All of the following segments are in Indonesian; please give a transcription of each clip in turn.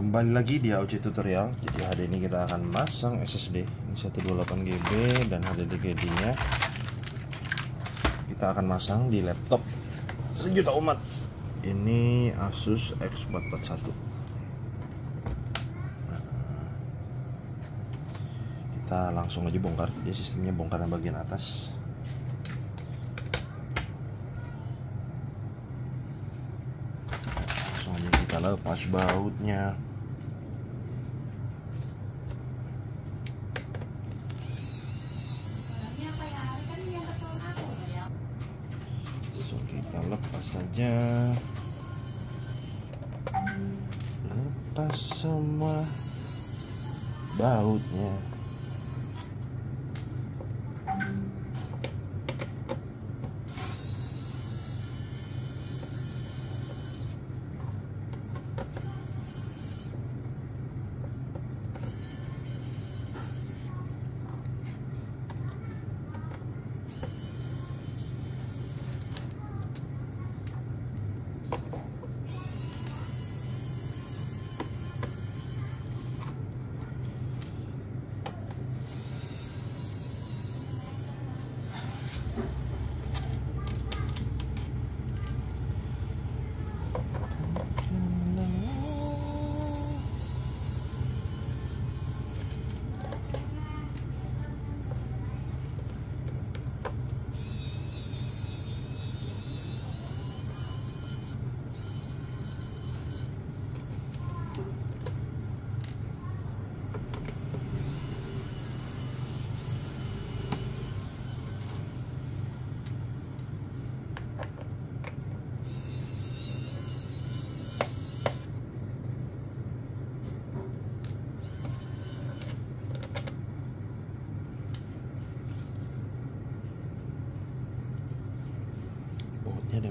Kembali lagi di AOC tutorial. Jadi hari ini kita akan masang SSD ini 128 GB dan HDD nya kita akan masang di laptop sejuta umat. Ini Asus X441. Nah, kita langsung aja bongkar. Dia sistemnya bongkaran bagian atas. Langsung aja kita lepas bautnya. So kita lepas saja. Lepas semua bautnya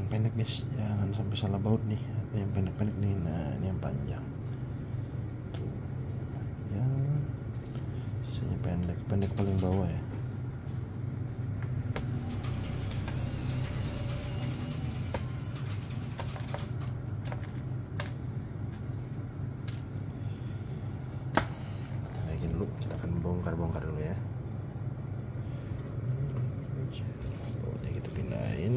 pendek guys. Jangan sampai salah baut nih. Ada yang pendek-pendek nih. Nah ini yang panjang. Tuh. Yang sisanya pendek. Pendek paling bawah ya Kita naikin dulu kita akan bongkar-bongkar dulu ya bautnya kita pindahin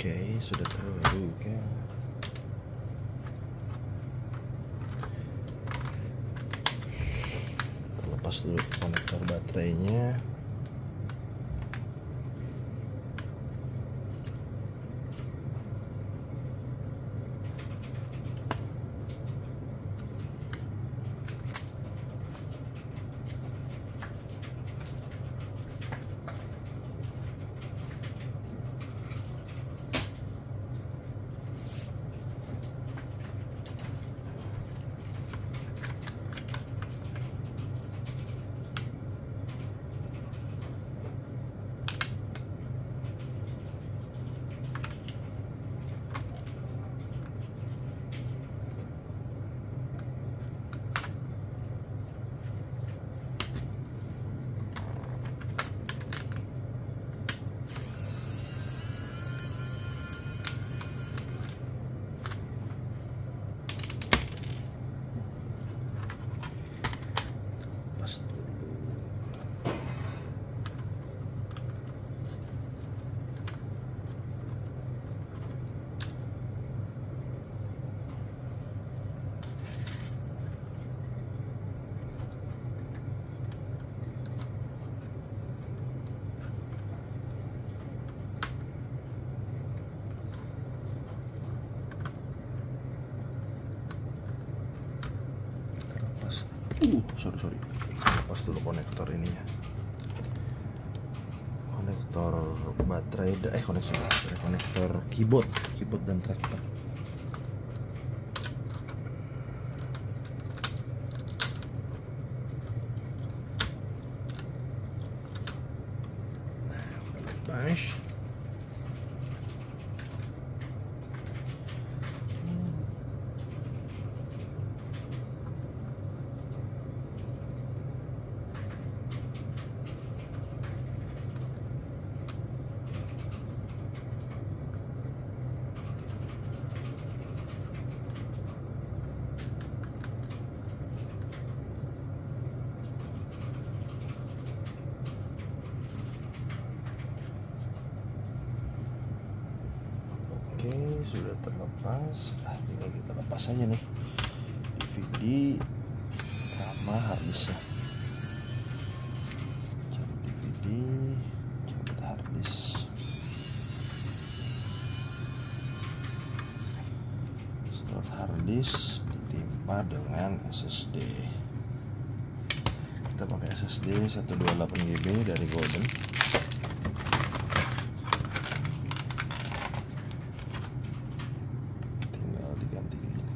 Oke, sudah terbuka. Lepas dulu konektor baterainya. Uh sorry sorry. Lepas dulu konektor ini ya konektor baterai eh konektor konektor keyboard keyboard dan trackpad Nice. Oke, sudah terlepas. Ah, tinggal kita lepas aja nih DVD sama harddisknya. Cabut DVD, cabut harddisk. Slot harddisk ditimpa dengan SSD. Kita pakai SSD 128 GB dari Golden. tinggal diganti kayak gini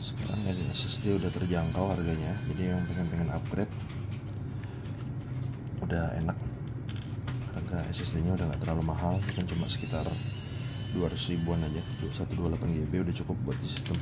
sekarang dari SSD udah terjangkau harganya. Jadi yang pengen pengen upgrade. Udah enak. Harga SSD nya udah nggak terlalu mahal. Kan cuma sekitar 200 ribuan aja. 128 GB udah cukup buat di sistem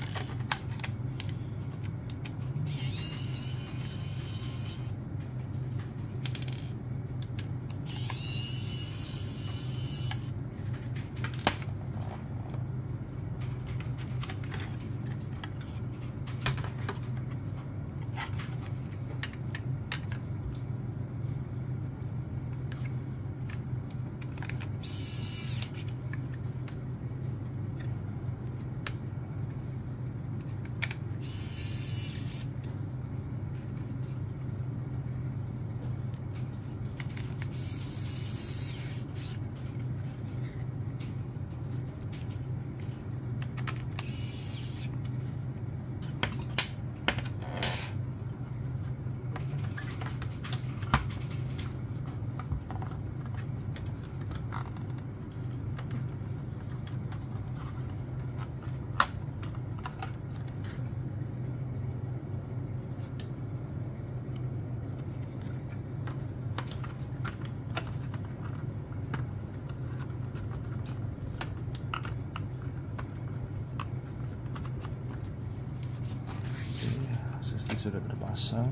SSD sudah terpasang.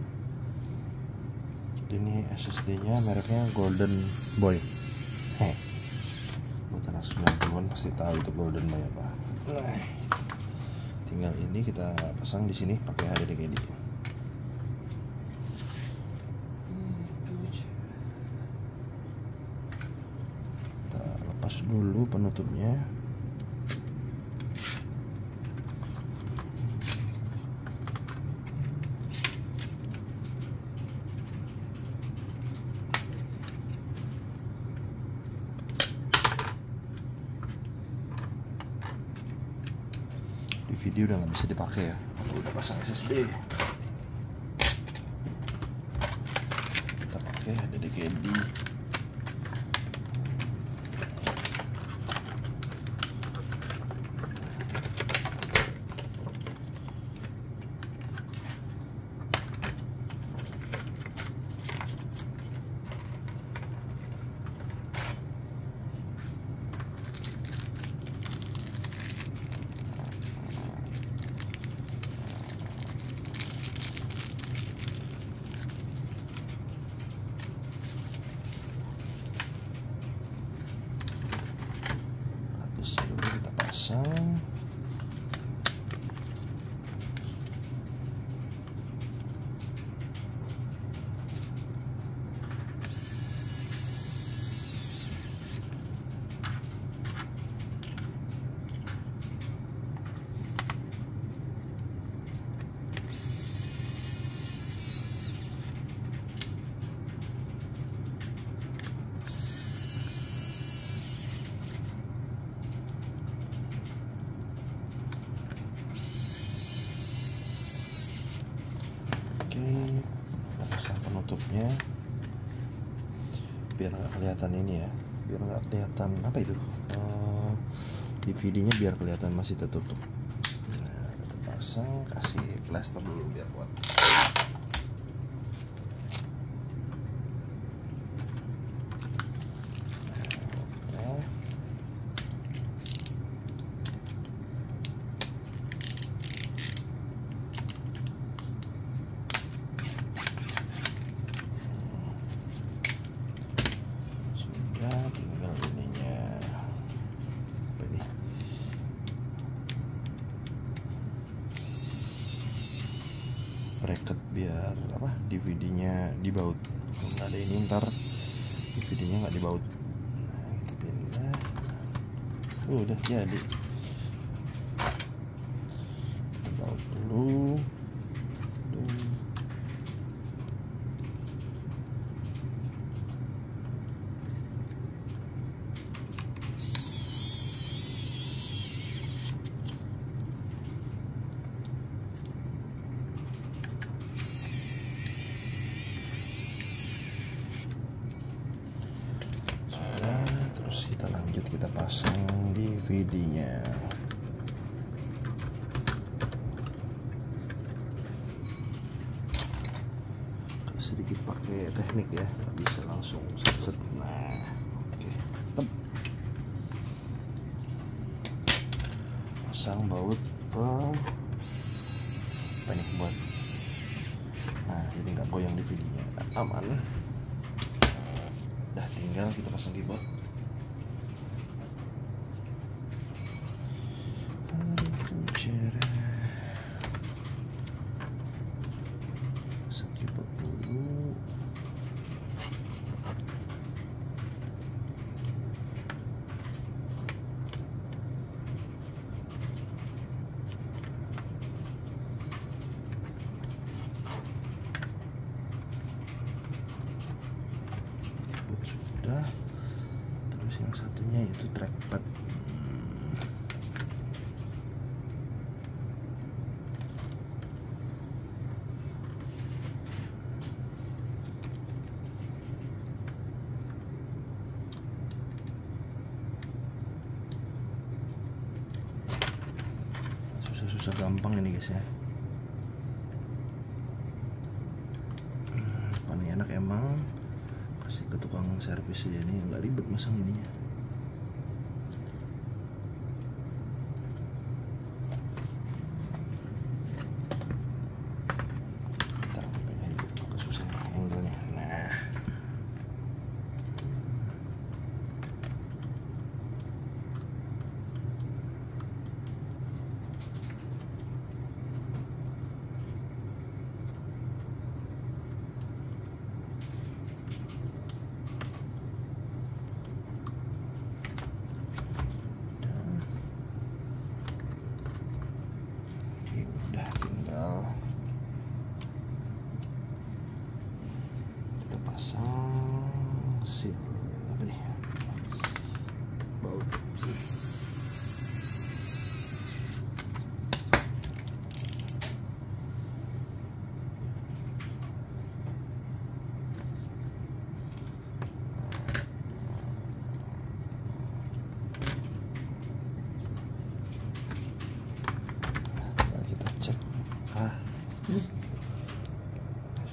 Jadi ini SSD nya mereknya Golden Boy. Heh. Buat anak 90-an pasti tahu itu Golden Boy apa. Nah, tinggal ini kita pasang di sini pakai HDD KD kita lepas dulu penutupnya di video udah nggak bisa dipakai ya. Udah pasang SSD kelihatan ini ya biar nggak kelihatan apa itu? Uh, DVD-nya biar kelihatan masih tertutup. Nah kita pasang kasih plaster dulu biar kuat bracket biar apa DVD-nya dibaut kalau nggak ada ini ntar DVD-nya nggak dibaut. Nah kita pindah. Uh, udah jadi. Baut dulu kita lanjut kita pasang DVD-nya sedikit pakai teknik ya. Bisa langsung set, -set. nah oke okay. pasang baut pe ini buat nah jadi nggak goyang DVD-nya aman dah tinggal kita pasang keyboard sudah terus yang satunya itu trackpad susah-susah gampang ini guys ya. Hmm, paling enak emang kasih ke tukang servis aja nih nggak ribet masang ininya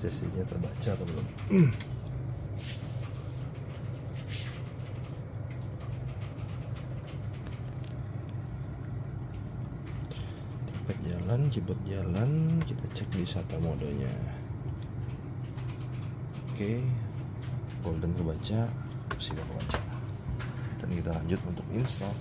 sesinya terbaca atau belum? Tempet jalan, jebot jalan kita cek di SATA modenya oke golden kebaca silver kebaca dan kita lanjut untuk install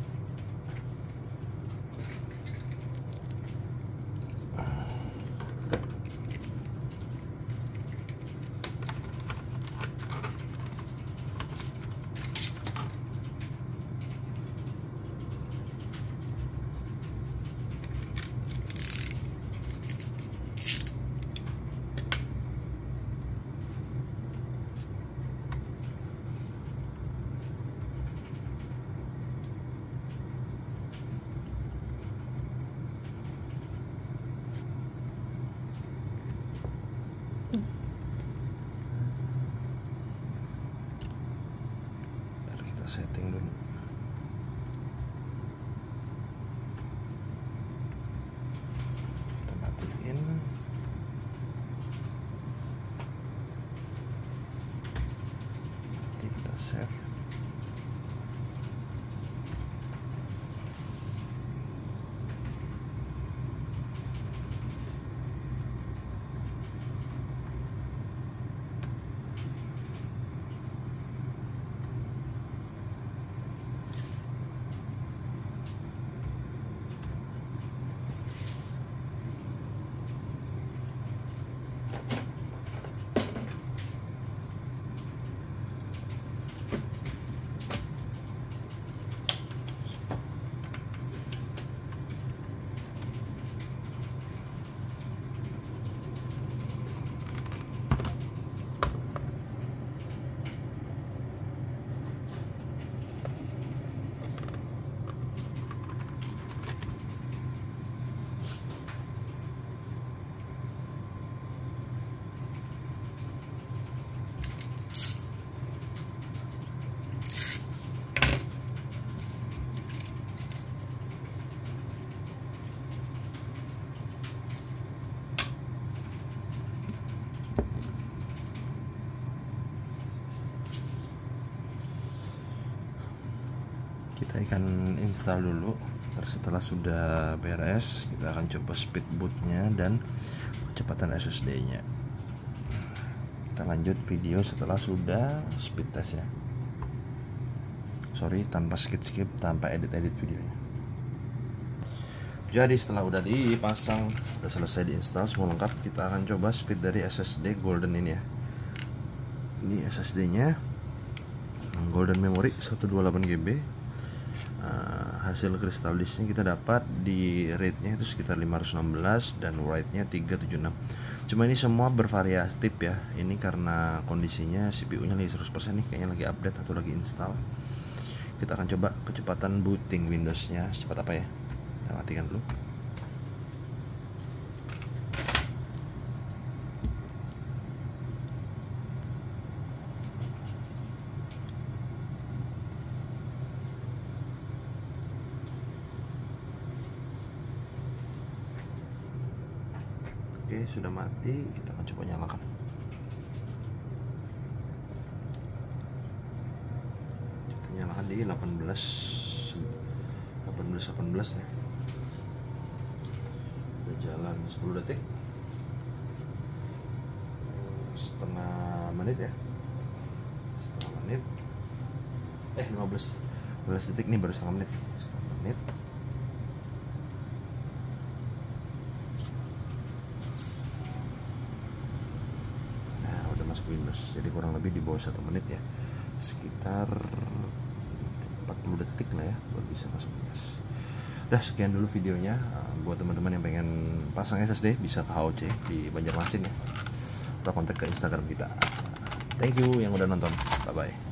setting dulu kita matiin kita save kita akan install dulu. Setelah sudah beres kita akan coba speed bootnya dan kecepatan SSD nya kita lanjut video setelah sudah speed test ya. Sorry tanpa skip-skip tanpa edit-edit videonya. Jadi setelah udah dipasang udah selesai diinstal semua lengkap kita akan coba speed dari SSD golden ini ya. Ini SSD nya golden memory 128 GB uh, hasil kristal disknya kita dapat di rate nya itu sekitar 516 dan write nya 376 cuma ini semua bervariatif ya. Ini karena kondisinya CPU nya lagi 100% nih kayaknya lagi update atau lagi install. Kita akan coba kecepatan booting Windows nya cepat apa ya? Kita matikan dulu Oke sudah mati kita akan coba nyalakan. Kita nyalakan di 18 18 18 ya. Udah jalan 10 detik. Setengah menit ya. Setengah menit. Eh 15 15 detik nih baru setengah menit. Setengah menit Windows. Jadi kurang lebih di bawah satu menit ya. Sekitar 40 detik lah ya baru bisa masuk Windows. Udah sekian dulu videonya. Buat teman-teman yang pengen pasang SSD bisa ke HOC di Banjarmasin ya. Atau kontak ke Instagram kita. Thank you yang udah nonton. Bye bye